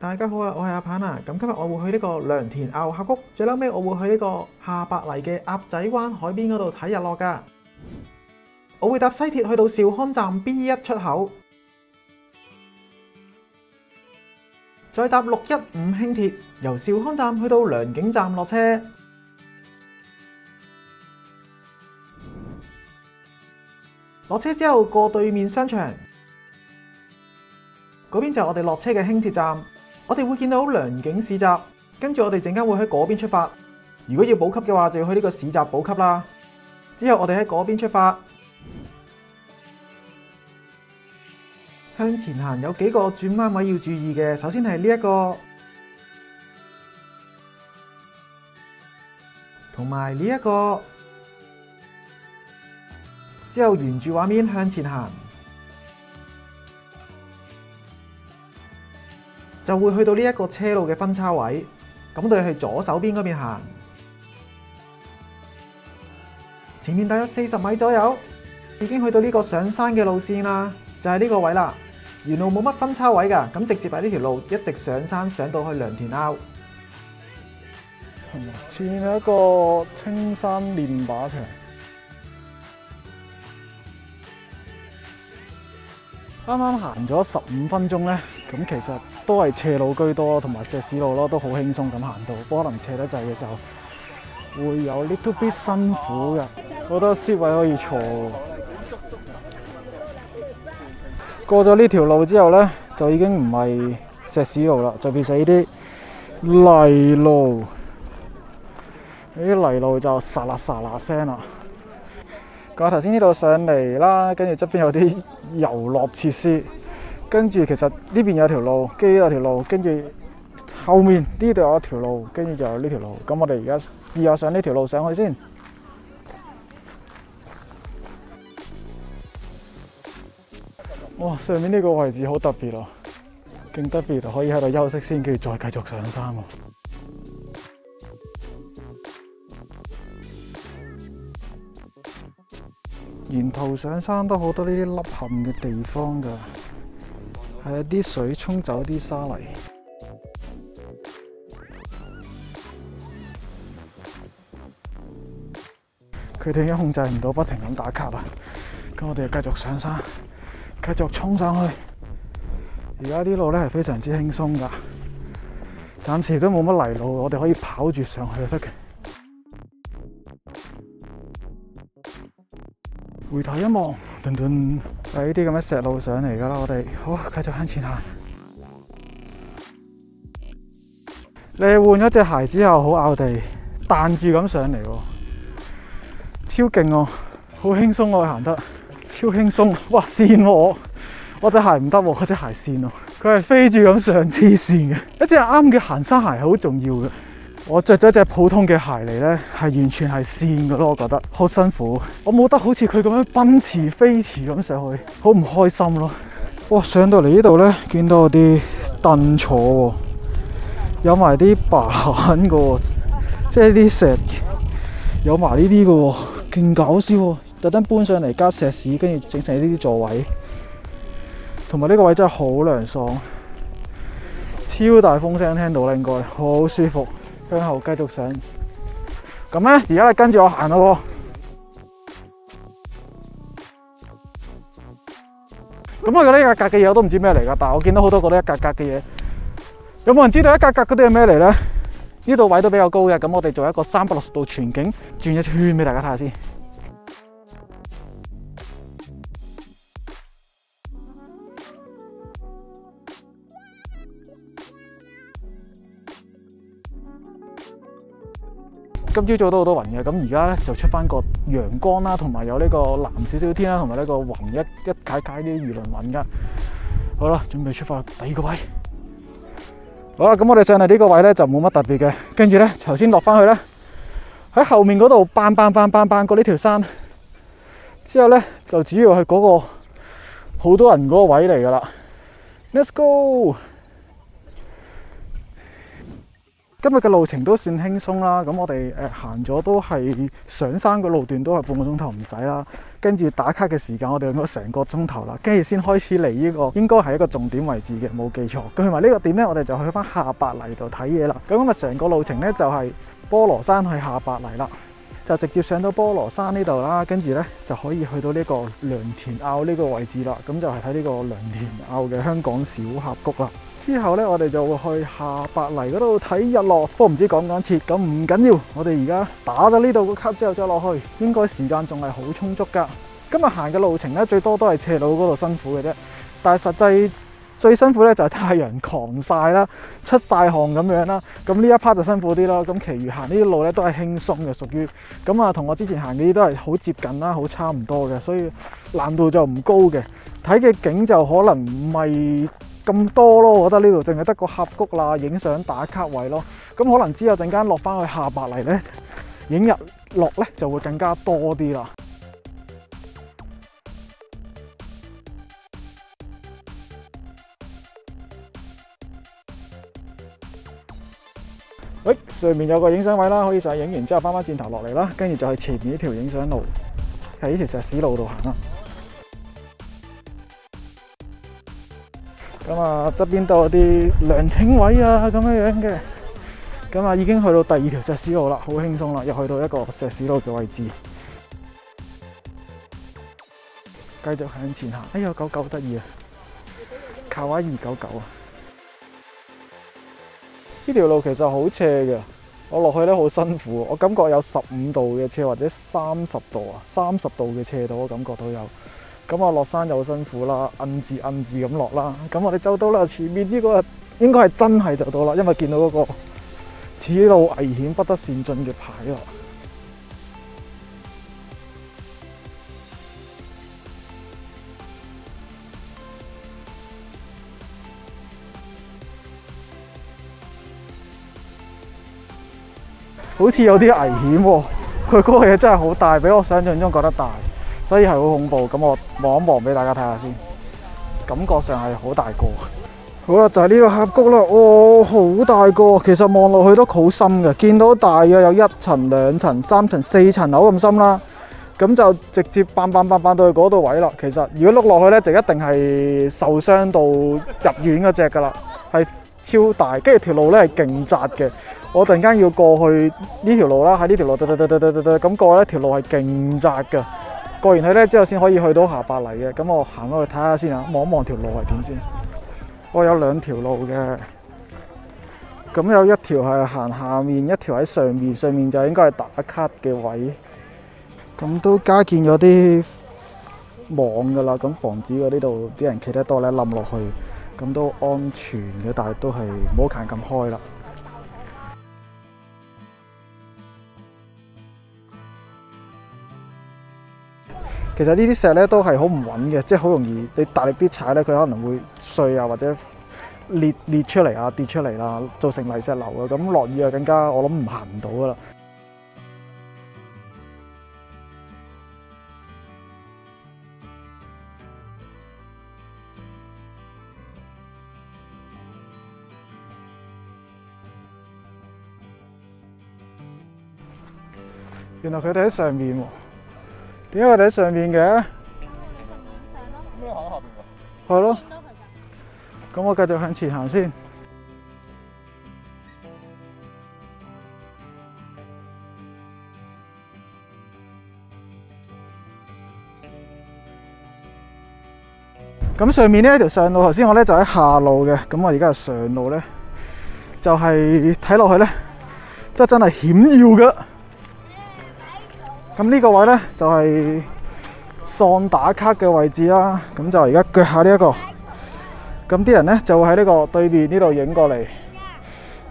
大家好啊，我係阿棒啊。咁今日我會去呢個良田坳峽谷，最嬲尾我會去呢個下白泥嘅鴨仔灣海邊嗰度睇日落㗎。我會搭西鐵去到兆康站 B 一出口，再搭六一五輕鐵由兆康站去到良景站落車。落車之後過對面商場，嗰邊就係我哋落車嘅輕鐵站。我哋會見到良景市集，跟住我哋陣間會喺嗰邊出發。如果要補給嘅話，就要去呢個市集補給啦。之後我哋喺嗰邊出發，向前行有幾個轉彎位要注意嘅。首先係呢一個，同埋呢一個。之後沿住畫面向前行。就會去到呢一個車路嘅分叉位，咁對去左手邊嗰邊行，前面大約四十米左右，已經去到呢個上山嘅路線啦，就係呢個位啦。沿路冇乜分叉位㗎，咁直接喺呢條路一直上山上到去良田坳。前面有一個青山練靶場，啱啱行咗十五分鐘咧，咁其實都係斜路居多，同埋石屎路咯，都好輕鬆咁行到。不可能斜得滯嘅時候，會有 little bit 辛苦嘅。好多 s 位可以坐。過咗呢條路之後咧，就已經唔係石屎路啦，就變成呢啲泥路。呢啲泥路就沙啦沙啦聲啦。咁頭先呢度上嚟啦，跟住側邊有啲遊樂設施。跟住其實呢邊有條路，跟住有條路，跟住後面呢度有一條路，跟住就有呢條路。咁我哋而家試下上呢條路上去先。哇！上面呢個位置好特別啊，勁特別，可以喺度休息先，跟住再繼續上山喎。沿途上山都好多呢啲凹陷嘅地方㗎。係一啲水沖走啲沙泥，佢哋已經控制唔到，不停咁打卡啦。咁我哋繼續上山，繼續衝上去。而家啲路咧係非常之輕鬆噶，暫時都冇乜泥路，我哋可以跑住上去就得嘅。回头一望，頓頓喺呢啲咁嘅石路上嚟噶啦，我哋。好繼續向前行。你換咗隻鞋之後，好拗地彈住咁上嚟，超勁哦！好輕鬆我行得。超輕鬆，哇跣我，我隻鞋唔得，嗰隻鞋跣咯，佢係飛住咁上黐線嘅，一隻啱嘅行山鞋好重要嘅。我着咗隻普通嘅鞋嚟咧，係完全係跣噶咯，我覺得好辛苦。我冇得好似佢咁樣奔馳飛馳咁上去，好唔開心咯。哇！上到嚟呢度咧，見到有啲凳坐喎，有埋啲板噶，即係啲石有埋呢啲嘅喎，勁搞笑！特登搬上嚟加石屎，跟住整成呢啲座位，同埋呢個位真係好涼爽，超大風聲聽到啦，應該好舒服。向后继续上，咁咧而家你跟住我行咯。咁我覺得一格格嘅嘢我都唔知咩嚟噶，但系我见到好多嗰啲一格格嘅嘢。有冇人知道一格格嗰啲系咩嚟咧？呢度位都比较高嘅，咁我哋做一个三百六十度全景转一圈俾大家睇下先。今朝早都好多雲嘅，咁而家咧就出翻個陽光啦，同埋有呢個藍少少天啦，同埋呢個雲一一解解啲魚鱗雲噶。好啦，準備出发第二個位。好啦，咁我哋上嚟呢個位咧就冇乜特別嘅，跟住咧頭先落翻去咧，喺後面嗰度扮扮扮扮扮過呢條山，之後咧就主要係嗰個好多人嗰個位嚟噶啦。Let's go！今日嘅路程都算輕鬆啦，咁我哋誒行咗都係上山嘅路段都係半個鐘頭唔使啦，跟住打卡嘅時間我哋用咗成個鐘頭啦，跟住先開始嚟呢、個應該係一個重點位置嘅，冇記錯。咁去埋呢個點呢，我哋就去翻下白泥度睇嘢啦。咁今日成個路程呢，就係、菠蘿山去下白泥啦，就直接上到菠蘿山呢度啦，跟住呢，就可以去到呢個良田坳呢個位置啦。咁就係睇呢個良田坳嘅香港小峽谷啦。之後呢，我哋就會去下白泥嗰度睇日落，不過唔知講唔講切，咁唔緊要。我哋而家打咗呢度個卡之後再落去，應該時間仲係好充足㗎。今日行嘅路程呢，最多都係斜路嗰度辛苦嘅啫，但係實際最辛苦呢，就係太陽狂晒啦，出晒汗咁樣啦。咁呢一 part 就辛苦啲啦。咁其餘行呢啲路呢，都係輕鬆嘅，屬於咁啊，同我之前行嘅啲都係好接近啦，好差唔多嘅，所以難度就唔高嘅。睇嘅景就可能唔係咁多咯，我覺得呢度淨係得個峽谷啦，影相打卡位咯。咁可能之後陣間落翻去下白泥呢，影日落呢就會更加多啲啦。喂，上面有個影相位啦，可以上去影完之後翻返轉頭落嚟啦，跟住就去前面呢條影相路，喺呢條石屎路度行啦。咁啊，側邊都有啲涼亭位啊，咁樣樣嘅。咁啊，已經去到第二條石屎路啦，好輕鬆啦，又去到一個石屎路嘅位置。繼續向前行，哎呀，狗狗得意啊！卡哇伊狗狗啊！呢條路其實好斜嘅，我落去咧好辛苦，我感覺有十五度嘅斜或者三十度啊，三十度嘅斜度我感覺都有。咁我落山又好辛苦啦，摁字摁字咁落啦。咁我哋走到啦，前面呢個應該係真係走到啦，因為見到嗰個此路危險不得擅進嘅牌啦。好似有啲危險喎、佢嗰個嘢真係好大，比我想象中覺得大，所以係好恐怖。咁我望一望俾大家睇下先，感覺上係好大個。好啦，就係、呢個峽谷啦，哦，好大個，其實望落去都好深嘅，見到大約有一層、兩層、三層、四層樓咁深啦。咁就直接扮扮扮扮到去嗰度位啦。其實如果碌落去呢，就一定係受傷到入院嗰只㗎啦，係超大，跟住條路呢係勁窄嘅。我突然間要過去呢條路啦，喺呢條路咁過呢條路係勁窄嘅。過完去呢之後先可以去到下白泥嘅。咁我行落去睇下先啊，望一望條路係點先。我有兩條路嘅，咁有一條係行下面，一條喺上面。上面就應該係打卡嘅位。咁都加建咗啲網㗎啦，咁防止嗰呢度啲人企得多咧冧落去，咁都安全嘅，但係都係唔好行咁開啦。其實呢啲石咧都係好唔穩嘅，即係好容易你大力啲踩咧，佢可能會碎啊，或者裂裂出嚟啊，跌出嚟啦，造成泥石流啊。咁落雨啊，更加我諗唔行唔到噶啦。原來佢哋喺上面喎，點解我哋喺上面嘅？咩行下邊㗎？係咯，咁我繼續向前行先。咁上面呢一條上路，頭先我咧就喺下路嘅，咁我而家係上路咧，就係睇落去咧，都真係險要嘅。咁呢個位咧就係、喪打卡嘅位置啦，咁就而家腳下呢、一個，咁啲人呢就喺呢個對面呢度影過嚟，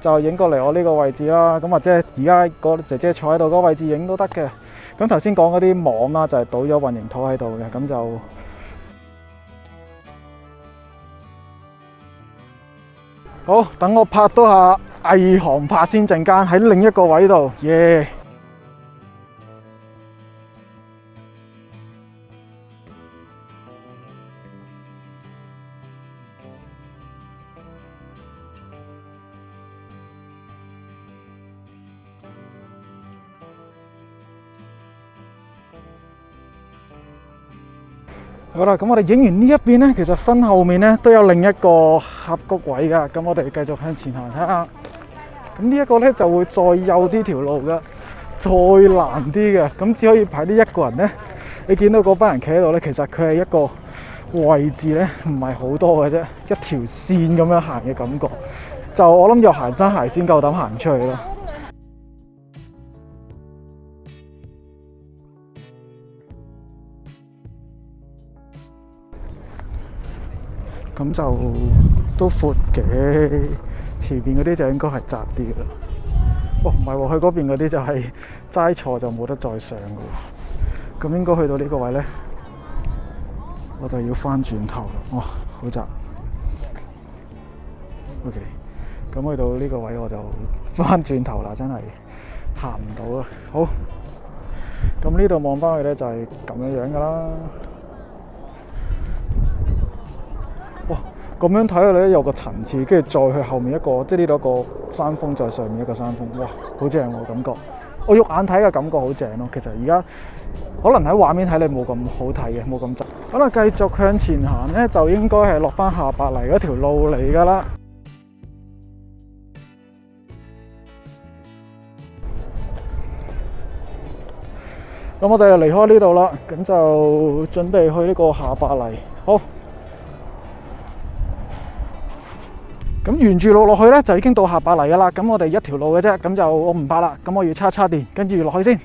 就影過嚟我呢個位置啦。咁或者而家個姐姐坐喺度嗰個位置影都得嘅。咁頭先講嗰啲網啦，就係倒咗混凝土喺度嘅，咁就好。等我拍多下偽航拍先，陣間喺另一個位度，耶、好啦，咁我哋影完呢一邊呢，其實身後面呢都有另一個峽谷位噶。咁我哋繼續向前行睇下。咁呢一個呢就會再幼啲條路噶，再難啲嘅。咁只可以排啲一個人呢。你見到嗰班人企喺度呢，其實佢係一個位置呢，唔係好多嘅啫，一條線咁樣行嘅感覺。就我諗要行山鞋先夠膽行出去咯。咁就都闊嘅，前邊嗰啲就應該係窄啲啦。哇，唔係喎，去嗰邊嗰啲就係齋坐就冇得再上嘅。咁應該去到呢個位咧，我就要翻轉頭啦。哇，好窄。OK，咁去到呢個位我就翻轉頭啦，真係行唔到啊。好，咁呢度望翻去咧就係咁樣樣噶啦。咁樣睇下咧，有個層次，跟住再去後面一個，即係呢度一個山峰，再上面一個山峰，哇，好正喎感覺！我肉眼睇嘅感覺好正咯。其實而家可能喺畫面睇你冇咁好睇嘅，冇咁窄。好啦，繼續向前行咧，就應該係落翻下白泥嗰條路嚟噶啦。咁我哋就離開呢度啦，咁就準備去呢個下白泥。好。咁沿住路落去咧，就已經到下白泥噶啦。咁我哋一條路嘅啫，咁就我唔怕啦。咁我要叉叉電，跟住落去先。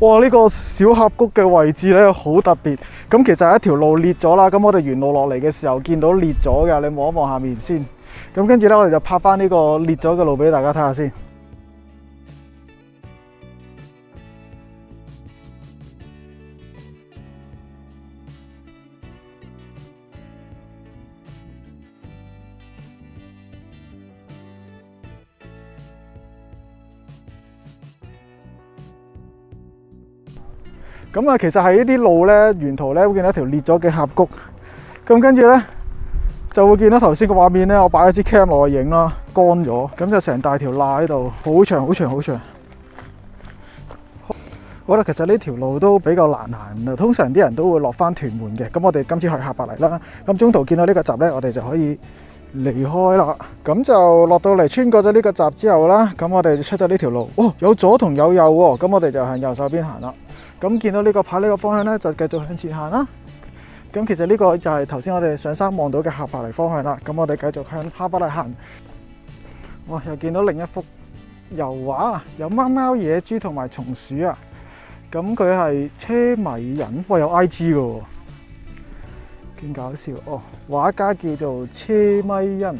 哇！呢個小峽谷嘅位置咧，好特別。咁其實係一條路裂咗啦。咁我哋沿路落嚟嘅時候，見到裂咗嘅。你望一望下面先。咁跟住咧，我哋就拍翻呢個裂咗嘅路俾大家睇下先。咁啊，其實喺呢啲路咧，沿途咧會見到一條裂咗嘅峽谷。咁跟住咧，就會見到頭先個畫面咧，我擺咗支 cam 落去影啦，乾咗，咁就成大條罅喺度，好長好長好長。好啦，其實呢條路都比較難行啊。通常啲人都會落翻屯門嘅。咁我哋今次去下白泥啦。咁中途見到呢個閘咧，我哋就可以離開啦。咁就落到嚟，穿過咗呢個閘之後啦，咁我哋就出咗呢條路。哦，有左同有右喎。咁我哋就向右手邊行啦。咁見到呢個牌呢個方向呢，就繼續向前行啦。咁其實呢個就係頭先我哋上山望到嘅下白泥方向啦。咁我哋繼續向下白泥行。哇！又見到另一幅油畫，有貓貓、野豬同埋松鼠啊。咁佢係車米人，哇！有 I G 嘅喎，幾搞笑哦。畫家叫做車米人。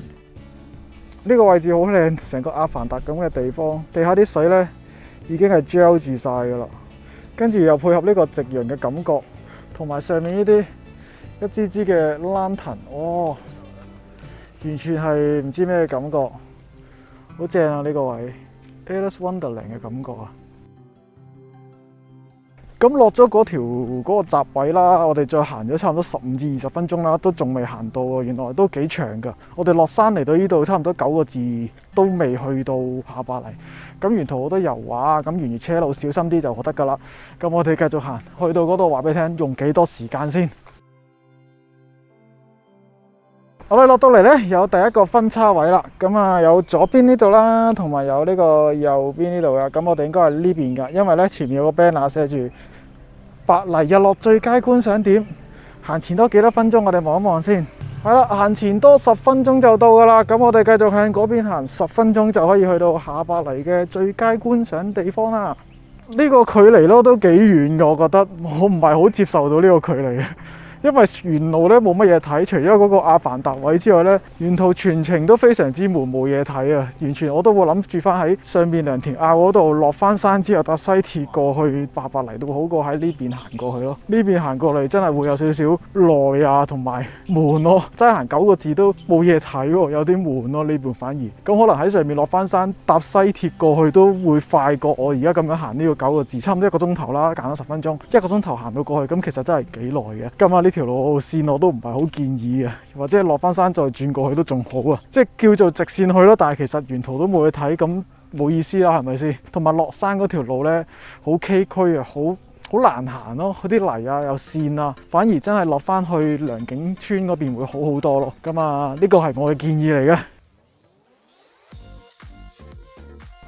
呢個位置好靚，成個阿凡達咁嘅地方，地下啲水呢已經係 gel 住晒㗎啦。跟住又配合呢個夕陽嘅感覺，同埋上面呢啲一支支嘅 lantern，哦，完全係唔知咩感覺，好正啊！呢個位 Alice Wonderland 嘅感覺啊！咁落咗嗰條嗰個閘位啦，我哋再行咗差唔多十五至二十分钟啦，都仲未行到啊！原来都几长噶。我哋落山嚟到呢度差唔多九个字，都未去到下巴黎。咁沿途好多油画，咁沿住车路小心啲就得噶啦。咁我哋继续行，去到嗰度话俾你听，用几多时间先？我哋落到嚟呢，有第一個分叉位啦。咁啊，有左邊呢度啦，同埋有呢個右邊呢度噶。咁我哋應該係呢邊噶，因為呢前面有個 banner 寫住白泥日落最佳觀賞點。行前多幾多分鐘，我哋望一望先。系啦，行前多十分鐘就到噶啦。咁我哋繼續向嗰邊行，十分鐘就可以去到下白泥嘅最佳觀賞地方啦。呢個距離咯都幾遠噶，我覺得我唔係好接受到呢個距離嘅。因為沿路咧冇乜嘢睇，除咗嗰個阿凡達位之外咧，沿途全程都非常之悶，冇嘢睇啊！完全我都會諗住翻喺上面良田坳嗰度落翻山之後搭西鐵過去白白嚟到好過喺呢邊行過去咯。呢邊行過嚟真係會有少少耐啊，同埋悶咯。齋行九個字都冇嘢睇喎，有啲悶咯。呢邊反而咁可能喺上面落翻山搭西鐵過去都會快過我而家咁樣行呢個九個字，差唔多一個鐘頭啦，揀咗十分鐘，一個鐘頭行到過去，咁其實真係幾耐嘅。今晚呢呢條路線我都唔係好建議啊，或者落翻山再轉過去都仲好啊，即係叫做直線去咯。但係其實沿途都冇去睇，咁冇意思啦，係咪先？同埋落山嗰條路呢，好崎嶇啊，好好難行咯，嗰啲泥啊又跣啊，反而真係落翻去良景村嗰邊會好好多咯。咁啊，呢個係我嘅建議嚟嘅。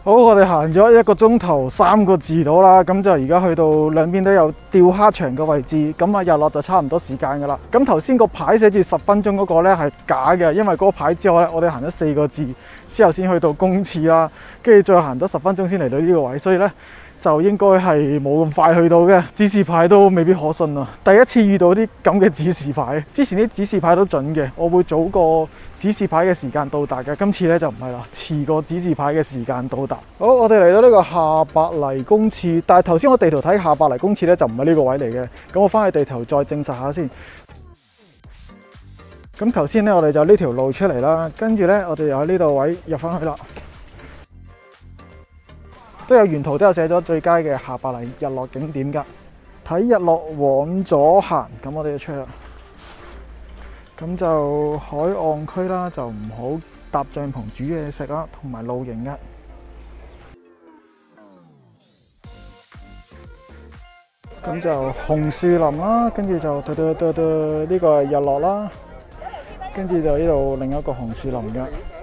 好，我哋行咗一个钟头三个字到啦，咁就而家去到两边都有钓虾场嘅位置，咁啊日落就差唔多时间噶啦。咁头先个牌写住十分钟嗰個呢系假嘅，因为嗰個牌之后呢，我哋行咗四个字之后先去到公厕啦，跟住再行多十分钟先嚟到呢个位，所以呢。就應該係冇咁快去到嘅，指示牌都未必可信啊！第一次遇到啲咁嘅指示牌，之前啲指示牌都準嘅，我會早過指示牌嘅時間到達嘅。今次呢就唔係啦，遲過指示牌嘅時間到達。好，我哋嚟到呢個下白泥公廁，但係頭先我地圖睇下白泥公廁呢就唔係呢個位嚟嘅，咁我翻去地圖再證實下先。咁頭先呢，我哋就呢條路出嚟啦，跟住呢，我哋又喺呢度位入翻去啦。都有沿途都有寫咗最佳嘅下白泥日落景點㗎，睇日落往左行，咁我哋就出去啦。咁就海岸區啦，就唔好搭帳篷煮嘢食啦，同埋露營嘅。咁就紅樹林啦，跟住就對對對對呢個係日落啦，跟住就呢度另一個紅樹林嘅。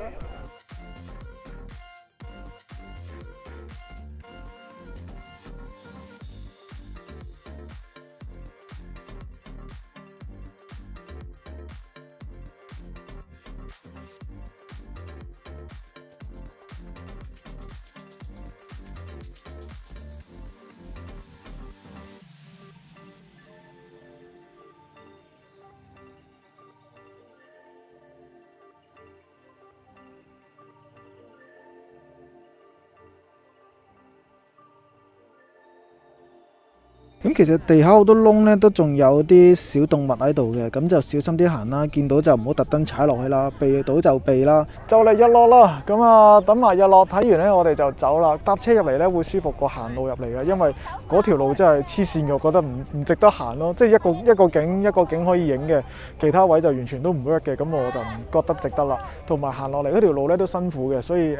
咁其實地下好多窿咧，都仲有啲小動物喺度嘅，咁就小心啲行啦。見到就唔好特登踩落去啦，避到就避啦。就嚟日落啦，咁啊等埋日落睇完咧，我哋就走啦。搭車入嚟咧會舒服過行路入嚟嘅，因為嗰條路真係黐線嘅，我覺得唔唔值得行咯。即係一個一個景一個景可以影嘅，其他位就完全都唔 work 嘅，咁我就唔覺得值得啦。同埋行落嚟嗰條路咧都辛苦嘅，所以誒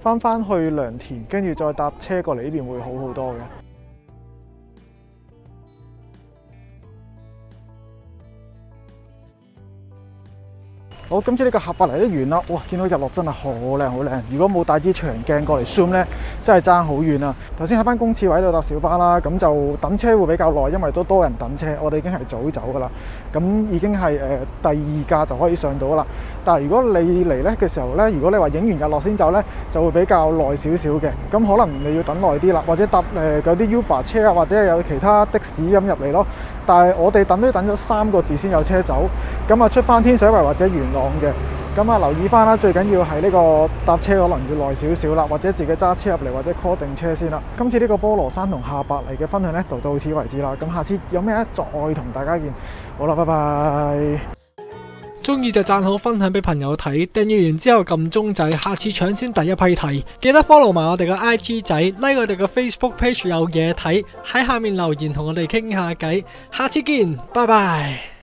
翻翻去良田，跟住再搭車過嚟呢邊會好好多嘅。好，今次呢個下白泥都完啦，哇！見到日落真係好靚好靚。如果冇帶支長鏡過嚟 zoom 呢，真係爭好遠啊！頭先喺翻公廁位度搭小巴啦，咁就等車會比較耐，因為都多人等車。我哋已經係早走噶啦，咁已經係誒、第二架就可以上到啦。但係如果你嚟呢嘅時候呢，如果你話影完日落先走呢，就會比較耐少少嘅。咁可能你要等耐啲啦，或者搭誒嗰啲 Uber 車啊，或者有其他的士咁入嚟咯。但係我哋等都等咗三個字先有車走，咁啊出翻天水圍或者元朗嘅，咁啊留意翻啦，最緊要係呢個搭車可能要耐少少啦，或者自己揸車入嚟或者 call 定車先啦。今次呢個菠蘿山同下白泥嘅分享呢，就到此為止啦。咁下次有咩再同大家見，好啦，拜拜。中意就讚好，分享俾朋友睇，訂閱完之後撳鐘仔，下次搶先第一批睇。記得 follow 埋我哋嘅 IG 仔，like 我哋嘅 Facebook page 有嘢睇，喺下面留言同我哋傾下偈。下次見，拜拜。